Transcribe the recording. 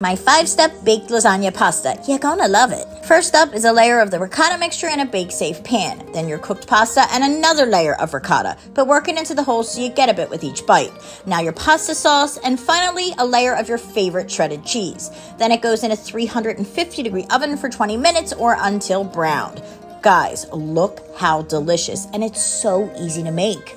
My five step baked lasagna pasta. You're gonna love it. First up is a layer of the ricotta mixture in a bake safe pan, then your cooked pasta and another layer of ricotta, but work it into the hole so you get a bit with each bite. Now your pasta sauce, and finally a layer of your favorite shredded cheese. Then it goes in a 350 degree oven for 20 minutes or until browned. Guys, look how delicious, and it's so easy to make.